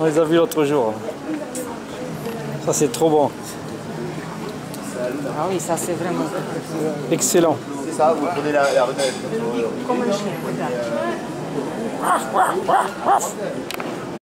On les a vus l'autre jour. Ça c'est trop bon. Ah oui, ça c'est vraiment Excellent. C'est ça, vous prenez la, la comme un chien, regarde. Euh,